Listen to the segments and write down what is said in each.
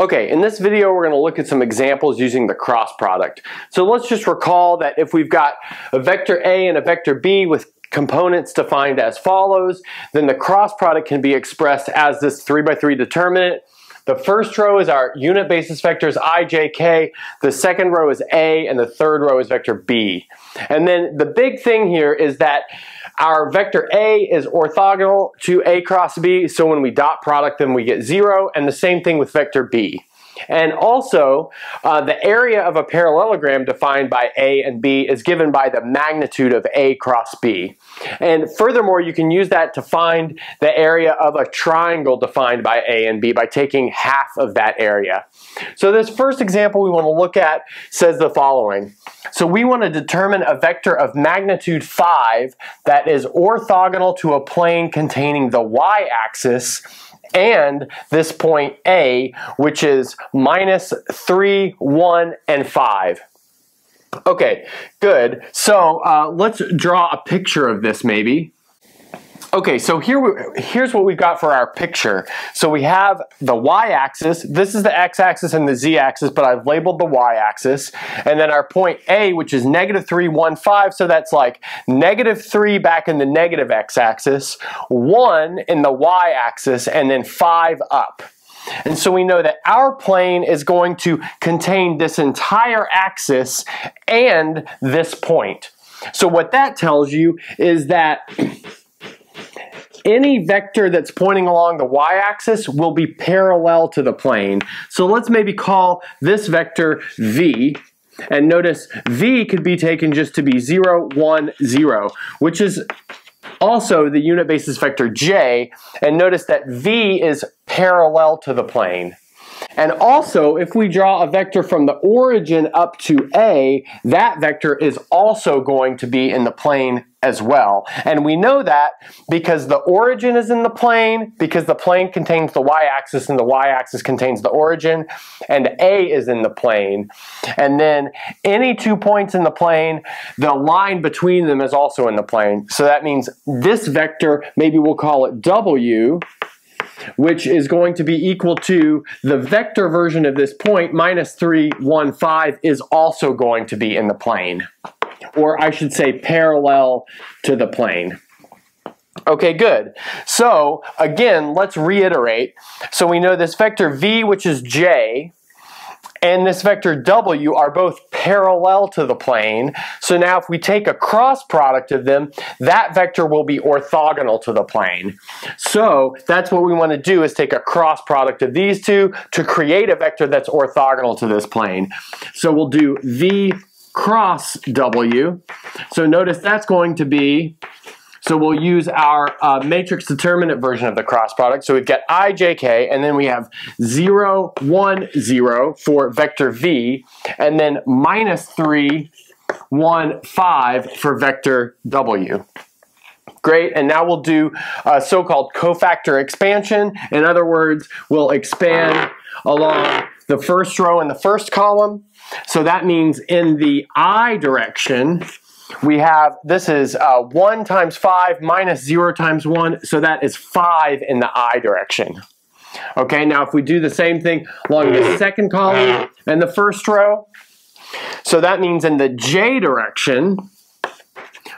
Okay, in this video we're going to look at some examples using the cross product. So let's just recall that if we've got a vector A and a vector B with components defined as follows, then the cross product can be expressed as this 3 by 3 determinant. The first row is our unit basis vectors i, j, k. The second row is A, and the third row is vector B. And then the big thing here is that our vector A is orthogonal to A cross B, so when we dot product them we get zero, and the same thing with vector B. And also, uh, the area of a parallelogram defined by A and B is given by the magnitude of A cross B. And furthermore, you can use that to find the area of a triangle defined by A and B by taking half of that area. So this first example we want to look at says the following. So we want to determine a vector of magnitude 5 that is orthogonal to a plane containing the y-axis and this point A, which is minus 3, 1, and 5. Okay, good. So uh, let's draw a picture of this maybe. Okay, so here we, here's what we've got for our picture. So we have the y-axis. This is the x-axis and the z-axis, but I've labeled the y-axis. And then our point A, which is negative 3, 1, 5. So that's like negative 3 back in the negative x-axis, 1 in the y-axis, and then 5 up. And so we know that our plane is going to contain this entire axis and this point. So what that tells you is that any vector that's pointing along the y-axis will be parallel to the plane. So let's maybe call this vector v, and notice v could be taken just to be 0, 1, 0, which is also the unit basis vector j, and notice that v is parallel to the plane. And also, if we draw a vector from the origin up to A, that vector is also going to be in the plane as well. And we know that because the origin is in the plane, because the plane contains the y-axis and the y-axis contains the origin, and A is in the plane. And then any two points in the plane, the line between them is also in the plane. So that means this vector, maybe we'll call it W, which is going to be equal to the vector version of this point, minus 3, 1, 5, is also going to be in the plane. Or I should say parallel to the plane. Okay, good. So, again, let's reiterate. So we know this vector v, which is j, and this vector w are both parallel to the plane. So now if we take a cross product of them, that vector will be orthogonal to the plane. So that's what we want to do is take a cross product of these two to create a vector that's orthogonal to this plane. So we'll do v cross w. So notice that's going to be so we'll use our uh, matrix determinant version of the cross product. So we've got i, j, k, and then we have 0, 1, 0 for vector v, and then minus 3, 1, 5 for vector w. Great, and now we'll do a so-called cofactor expansion. In other words, we'll expand along the first row in the first column. So that means in the i direction, we have, this is uh, 1 times 5 minus 0 times 1, so that is 5 in the i direction. Okay, now if we do the same thing along the second column and the first row, so that means in the j direction,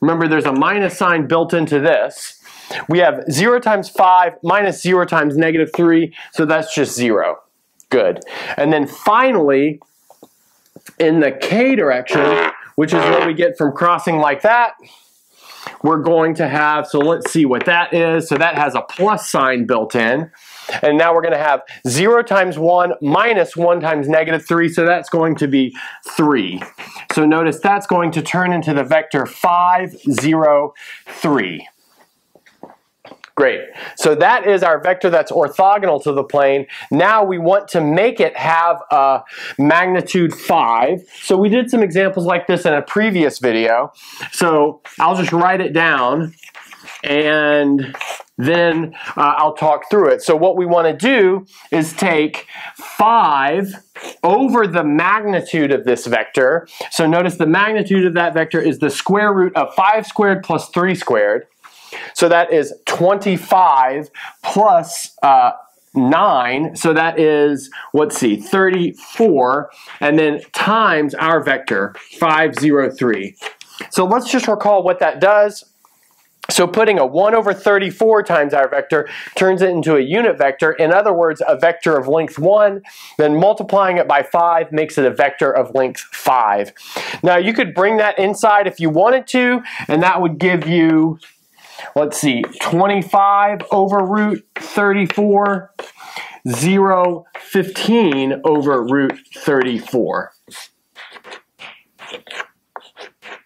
remember there's a minus sign built into this, we have 0 times 5 minus 0 times negative 3, so that's just 0. Good. And then finally, in the k direction, which is what we get from crossing like that. We're going to have, so let's see what that is. So that has a plus sign built in. And now we're going to have 0 times 1 minus 1 times negative 3, so that's going to be 3. So notice that's going to turn into the vector 5, 0, 3. Great. So that is our vector that's orthogonal to the plane. Now we want to make it have a magnitude 5. So we did some examples like this in a previous video. So I'll just write it down and then uh, I'll talk through it. So what we want to do is take 5 over the magnitude of this vector. So notice the magnitude of that vector is the square root of 5 squared plus 3 squared. So that is 25 plus uh, 9, so that is, let's see, 34, and then times our vector, 503. So let's just recall what that does. So putting a 1 over 34 times our vector turns it into a unit vector. In other words, a vector of length 1. Then multiplying it by 5 makes it a vector of length 5. Now you could bring that inside if you wanted to, and that would give you, let's see, 25 over root 34, 0, 15 over root 34.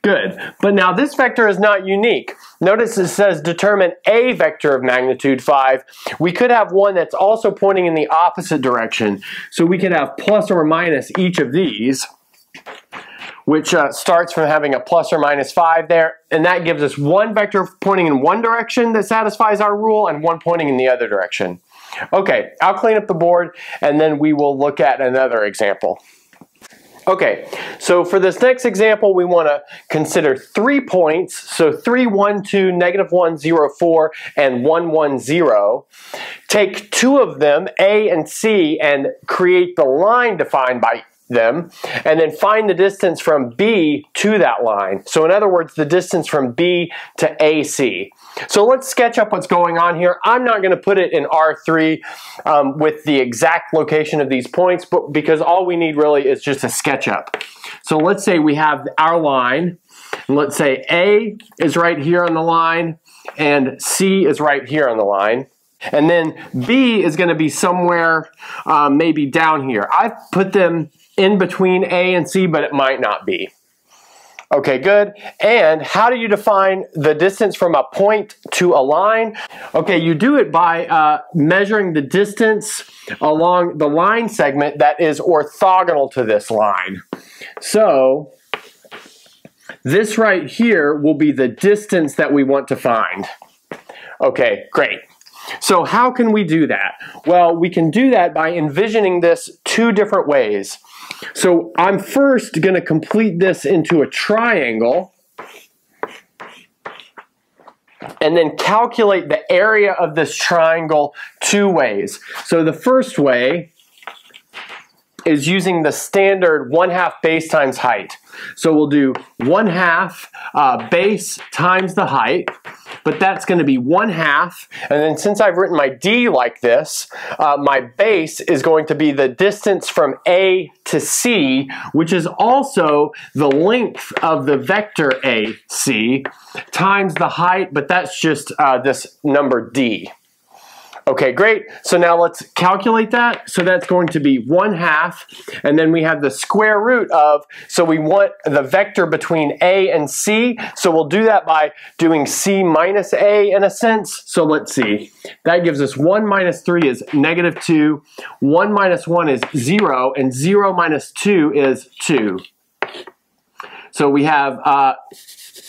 Good. But now this vector is not unique. Notice it says determine a vector of magnitude 5. We could have one that's also pointing in the opposite direction. So we could have plus or minus each of these, which uh, starts from having a plus or minus 5 there. And that gives us one vector pointing in one direction that satisfies our rule and one pointing in the other direction. Okay, I'll clean up the board and then we will look at another example. Okay, so for this next example, we want to consider three points. So 3, 1, 2, negative 1, 0, 4, and 1, 1, 0. Take two of them, A and C, and create the line defined by them, and then find the distance from B to that line. So in other words, the distance from B to AC. So let's sketch up what's going on here. I'm not going to put it in R3 um, with the exact location of these points, but because all we need really is just a sketch up. So let's say we have our line, and let's say A is right here on the line, and C is right here on the line. And then B is going to be somewhere um, maybe down here. I've put them in between A and C, but it might not be. Okay, good. And how do you define the distance from a point to a line? Okay, you do it by uh, measuring the distance along the line segment that is orthogonal to this line. So, this right here will be the distance that we want to find. Okay, great. So how can we do that? Well, we can do that by envisioning this two different ways. So I'm first going to complete this into a triangle and then calculate the area of this triangle two ways. So the first way is using the standard 1 half base times height. So we'll do 1 half uh, base times the height, but that's going to be 1 half. And then since I've written my d like this, uh, my base is going to be the distance from A to C, which is also the length of the vector AC times the height, but that's just uh, this number d. Okay, great. So now let's calculate that. So that's going to be 1 half, and then we have the square root of, so we want the vector between A and C, so we'll do that by doing C minus A in a sense. So let's see. That gives us 1 minus 3 is negative 2, 1 minus 1 is 0, and 0 minus 2 is 2. So we have, uh,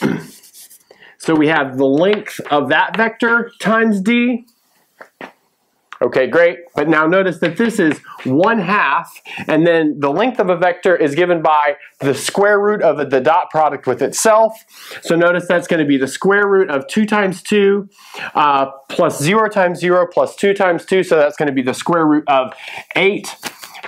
so we have the length of that vector times D, Okay, great. But now notice that this is 1 half, and then the length of a vector is given by the square root of the dot product with itself. So notice that's going to be the square root of 2 times 2 uh, plus 0 times 0 plus 2 times 2, so that's going to be the square root of 8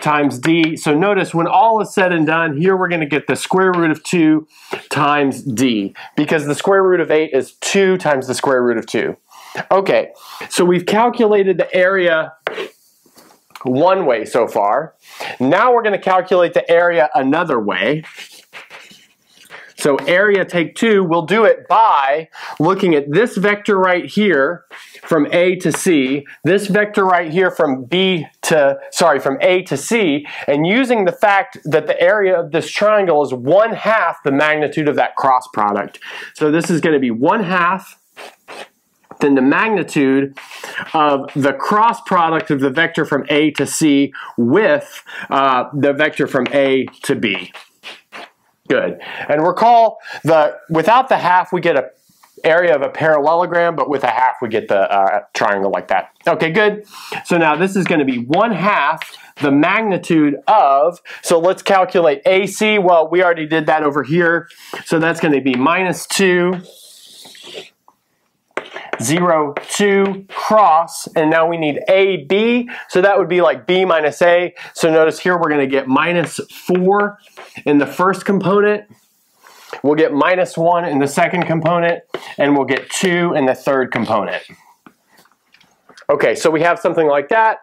times d. So notice when all is said and done, here we're going to get the square root of 2 times d, because the square root of 8 is 2 times the square root of 2. Okay, so we've calculated the area one way so far. Now we're going to calculate the area another way. So area take two, we'll do it by looking at this vector right here from A to C, this vector right here from B to, sorry, from A to C, and using the fact that the area of this triangle is one half the magnitude of that cross product. So this is going to be one half then the magnitude of the cross product of the vector from A to C with uh, the vector from A to B. Good. And recall, the without the half, we get a area of a parallelogram, but with a half, we get the uh, triangle like that. Okay, good. So now this is going to be 1 half the magnitude of, so let's calculate AC. Well, we already did that over here. So that's going to be minus 2 0, 2, cross, and now we need a, b, so that would be like b minus a. So notice here we're going to get minus 4 in the first component, we'll get minus 1 in the second component, and we'll get 2 in the third component. Okay, so we have something like that.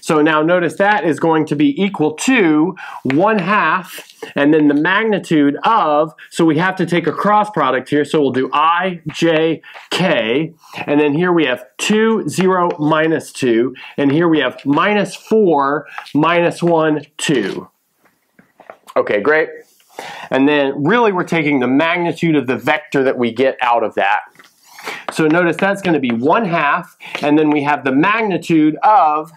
So now notice that is going to be equal to 1 half, and then the magnitude of, so we have to take a cross product here, so we'll do i, j, k, and then here we have 2, 0, minus 2, and here we have minus 4, minus 1, 2. Okay, great. And then really we're taking the magnitude of the vector that we get out of that. So notice that's going to be 1 half, and then we have the magnitude of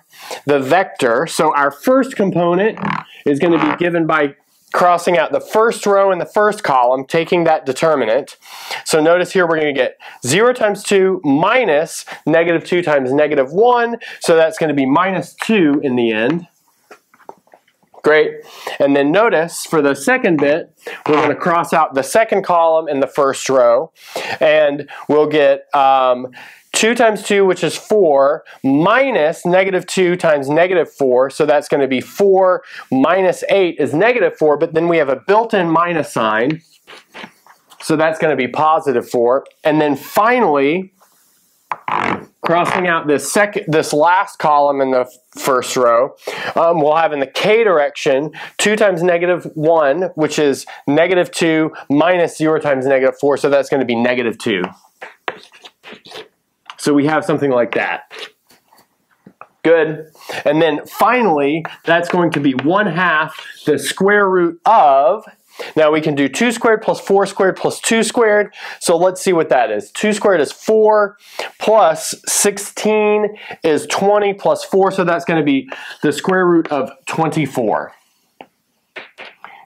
the vector. So our first component is going to be given by crossing out the first row in the first column, taking that determinant. So notice here we're going to get 0 times 2 minus negative 2 times negative 1, so that's going to be minus 2 in the end. Great. And then notice for the second bit, we're going to cross out the second column in the first row, and we'll get um, 2 times 2, which is 4, minus negative 2 times negative 4, so that's going to be 4 minus 8 is negative 4, but then we have a built-in minus sign, so that's going to be positive 4. And then finally, crossing out this second, this last column in the first row, um, we'll have in the k direction 2 times negative 1, which is negative 2 minus 0 times negative 4, so that's going to be negative 2. So we have something like that. Good. And then finally, that's going to be 1 half the square root of now we can do 2 squared plus 4 squared plus 2 squared. So let's see what that is. 2 squared is 4 plus 16 is 20 plus 4. So that's going to be the square root of 24.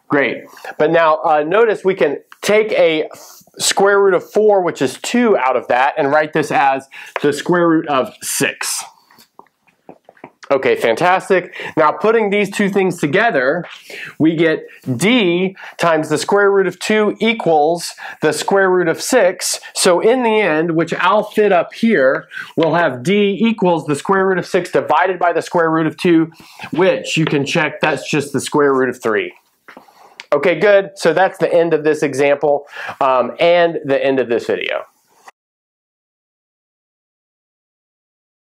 Great. But now uh, notice we can take a square root of 4, which is 2 out of that, and write this as the square root of 6. Okay, fantastic. Now putting these two things together, we get d times the square root of 2 equals the square root of 6. So in the end, which I'll fit up here, we'll have d equals the square root of 6 divided by the square root of 2, which you can check that's just the square root of 3. Okay, good. So that's the end of this example um, and the end of this video.